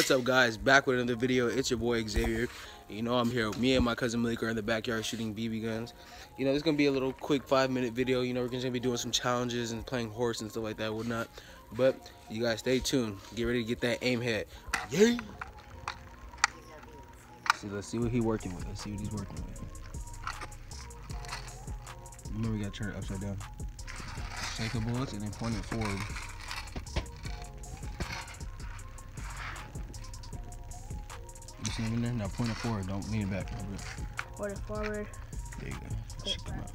What's up guys, back with another video. It's your boy Xzavier. You know I'm here. Me and my cousin Malik are in the backyard shooting BB guns. You know, it's gonna be a little quick five minute video. You know, we're gonna be doing some challenges and playing horse and stuff like that, whatnot. But you guys stay tuned. Get ready to get that aim head. Yeah. See, let's see what he's working with. Let's see what he's working with. Remember, we gotta turn it upside down. Shake the bullets and then point it forward. You see him in there? Now point it forward. Don't lean it back. Point it forward. There you go. Should come out.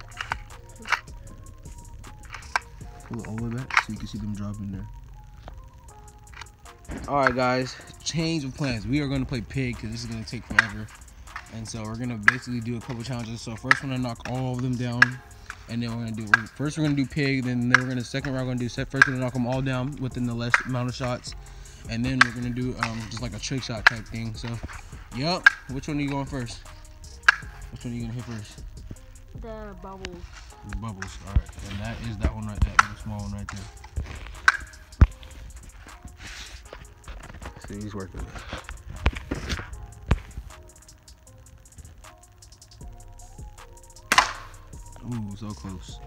Pull it all the way back so you can see them drop in there. All right, guys. Change of plans. We are going to play pig because this is going to take forever. And so we're going to basically do a couple challenges. So first, we're going to knock all of them down. And then we're gonna do first we're gonna do pig, then, then we're gonna second round we're gonna do set first we're gonna knock them all down within the less amount of shots, and then we're gonna do um, just like a trick shot type thing. So, yep. Which one are you going first? Which one are you gonna hit first? The bubbles. The bubbles. All right, and that is that one right there, the small one right there. See, he's working. Ooh, so close.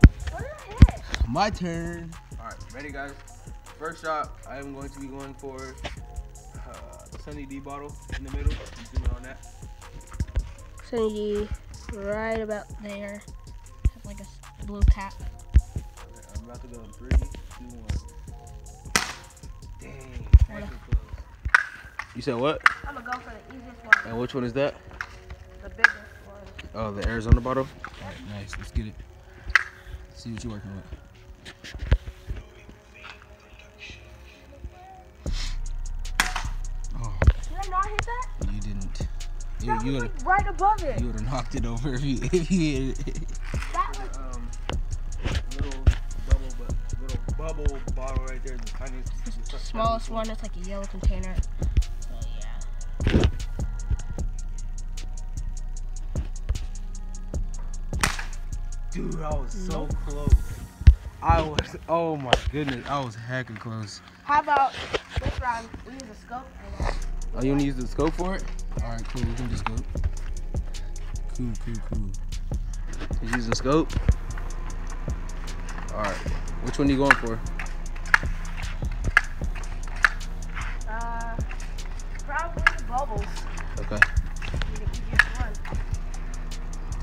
My turn. All right, ready, guys? First shot, I am going to be going for uh, Sunny D bottle in the middle. You zoom in on that. Sunny D, right about there. Have like a blue cap. Okay, I'm about to go in three, two, one. Dang, heck. You said what? I'm gonna go for the easiest one. And which one is that? The biggest one. Oh, the Arizona bottle. All right, nice. Let's get it. Let's see what you're working with. You, was would like right above it. you would have knocked it over if you if you hit it. That was um, little bubble, but little bubble bottle right there, the tiniest, the smallest one. It's like a yellow container. So yeah. Dude, I was so close. I was, oh my goodness, I was heckin' close. How about this round? We use a scope. And, Oh, you want to use the scope for it? All right, cool. We can just go. Cool, cool, cool. Just use the scope. All right. Which one are you going for? Uh, probably the bubbles. Okay. Be the easiest one.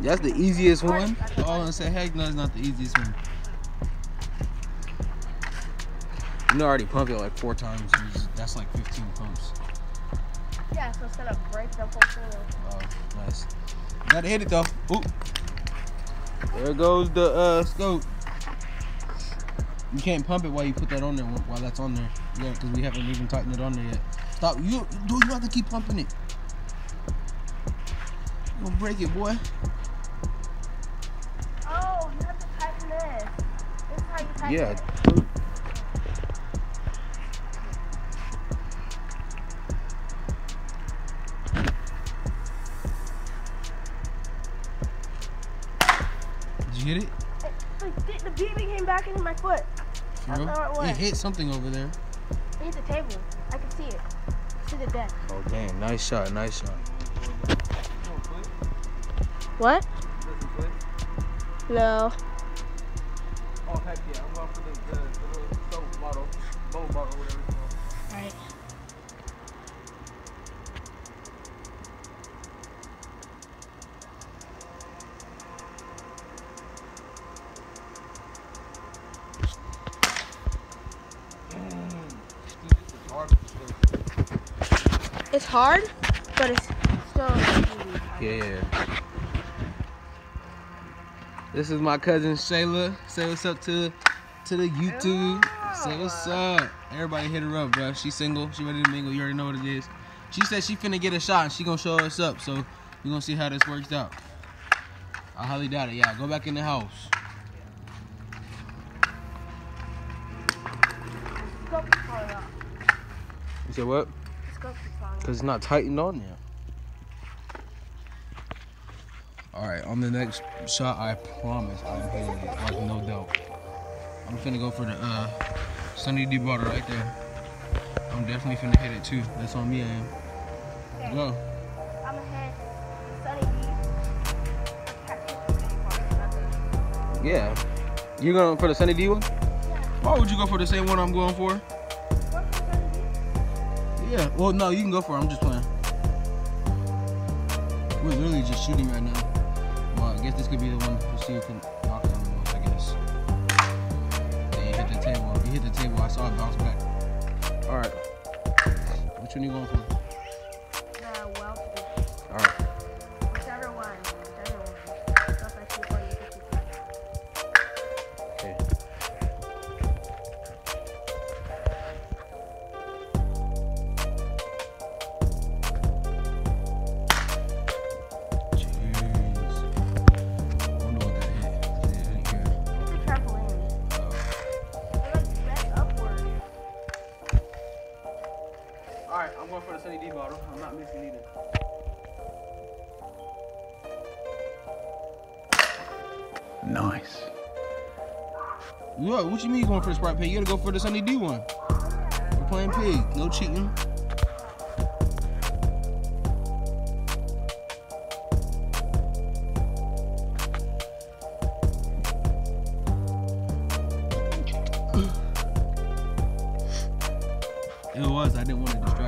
That's the easiest one. Oh, and say heck no, it's not the easiest one. You know, I already pumped it like four times. That's like 15 pumps. Yeah, so instead of break the whole thing. Oh, nice. You gotta hit it though. Ooh. There goes the uh, scope. You can't pump it while you put that on there. While that's on there, yeah, because we haven't even tightened it on there yet. Stop. You, dude, you have to keep pumping it. You gonna break it, boy. Oh, you have to tighten this. This is how you tighten Yeah. it. Did hit it? Like, the, the BB came back into my foot. For real? That's how it It hit something over there. It hit the table. I can see it. See the deck. Oh dang! Nice shot. Nice shot. What? No. Oh heck yeah! I'm going for the, the, the little soap bottle, bowl bottle, whatever it's called. Alright. It's hard, but it's still easy. Yeah. This is my cousin Shayla. Say what's up to to the YouTube. Say what's up. Everybody hit her up, bro. She single. She ready to mingle. You already know what it is. She said she finna get a shot and she gonna show us up. So we gonna see how this works out. I highly doubt it. Yeah, go back in the house. Scope is falling off. You said what? Scope is falling off. Cause it's not tightened on there. All right, on the next shot, I promise I'm hitting it, like no doubt. I'm finna go for the uh, Sunny D bottle right there. I'm definitely finna hit it too. That's on me, I am. Go. I'm ahead. Sunny D. Yeah. You going for the Sunny D one? Why would you go for the same one I'm going for? Yeah. Well, no, you can go for it. I'm just playing. We're literally just shooting right now. Well, I guess this could be the one to see who can knock down the most, I guess. Yeah, you hit the table. You hit the table. I saw it bounce back. All right. Which one you going for? All right, I'm for the Sunny D bottle. I'm not missing either. Nice. What? What you mean you going for the Sprite Pig? You gotta go for the Sunny D one. We're playing pig. No cheating. It was. I didn't want to distract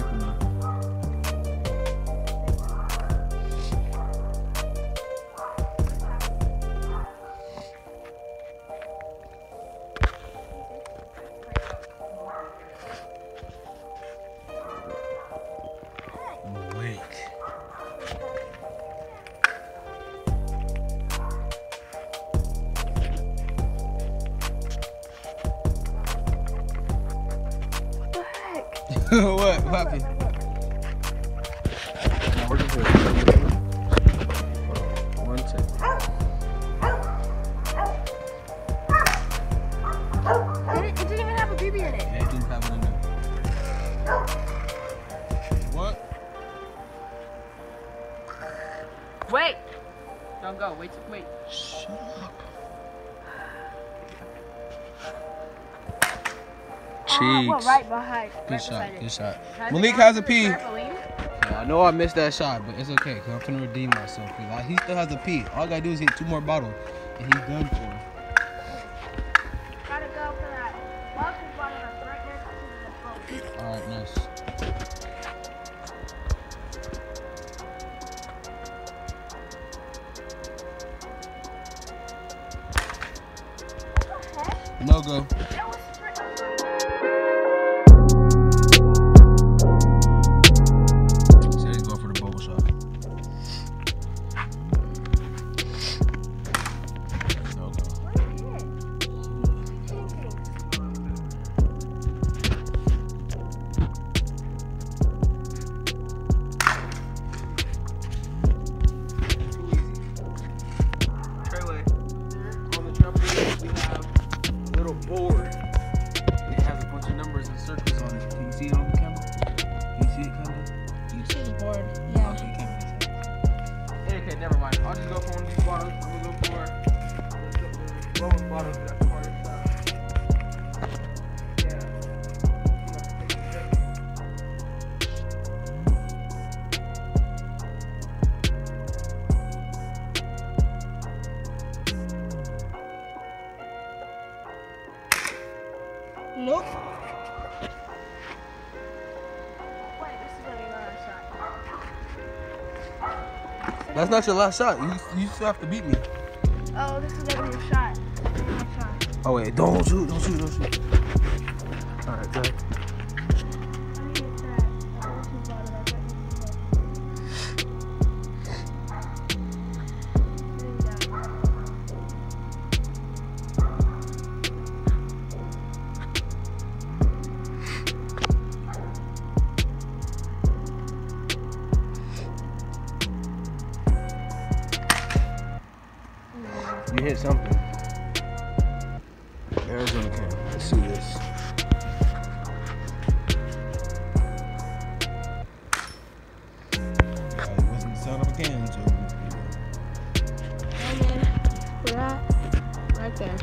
what? What happened? No, we're just. One second. It, it didn't even have a BB in it. Yeah, it didn't have it in there. What? Wait! Don't go. Wait. Wait. Shut up. Well, Cheeks. right behind. Good right shot. beside it. Good shot. Has it Malik has to a the P. Yeah, I know I missed that shot, but it's okay because I'm finna redeem myself. I- he still has a P. All I gotta do is hit two more bottles, and he's done for. Gotta go for that. Welcome That's not your last shot. You, you still have to beat me. Oh, this is gonna be a shot. This is my shot. Oh wait, don't shoot, don't shoot, don't shoot. All right, go something. Arizona can. Let's see this. Yeah, it wasn't the sound of a can, so. And then put that right there.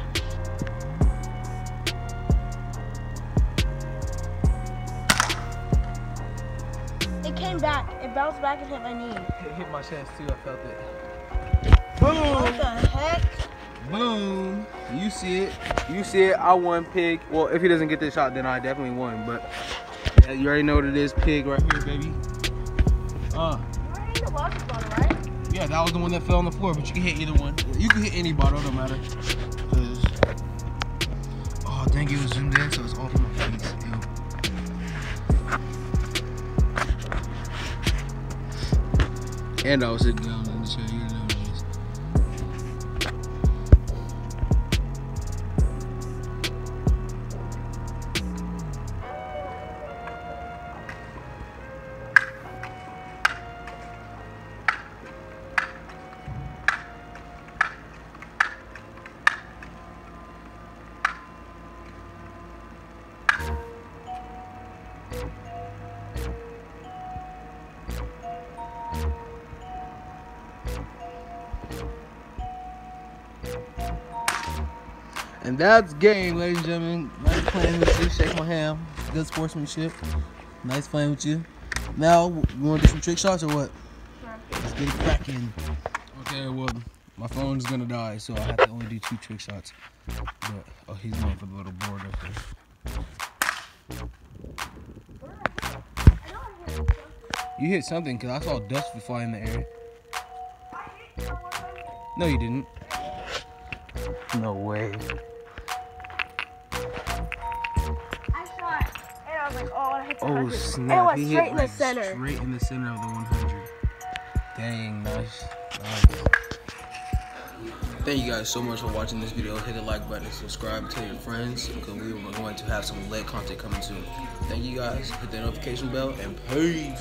back. It bounced back and hit my knee. It hit my chest too. I felt it. Boom! What the heck? Boom! You see it. You see it. I won pig. Well, if he doesn't get this shot, then I definitely won. But yeah, you already know what it is. Pig right here, baby. Uh, You already hit the water bottle, right? yeah, that was the one that fell on the floor. But you can hit either one. You can hit any bottle. Don't matter. 'Cause- oh, dang! It was zoomed in, so it's all from my face. Ew. And I was sitting down And that's game, ladies and gentlemen. Nice playing with you. Shake my hand. Good sportsmanship. Nice playing with you. Now, you want to do some trick shots or what? Let's get it cracking. Okay, well, my phone's gonna die, so I have to only do two trick shots. But, oh, he's going for the little board up there. You hit something, because I saw dust fly in the air. No, you didn't. No way. I was like, oh, I oh, oh, hit Oh snap! It went he straight hit in the like center. straight in the center of the 100. Dang, nice. nice. Thank you guys so much for watching this video. Hit the like button and subscribe. Tell your friends because we are going to have some lit content coming soon. Thank you guys. Hit the notification bell and peace.